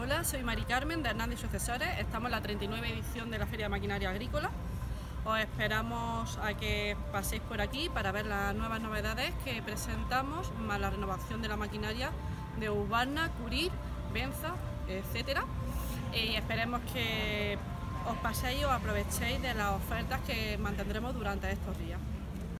Hola, soy Mari Carmen de Hernández y Sucesores. Estamos en la 39 edición de la Feria de Maquinaria Agrícola. Os esperamos a que paséis por aquí para ver las nuevas novedades que presentamos, más la renovación de la maquinaria de Urbana, Curir, Benza, etcétera. Y esperemos que os paséis o aprovechéis de las ofertas que mantendremos durante estos días.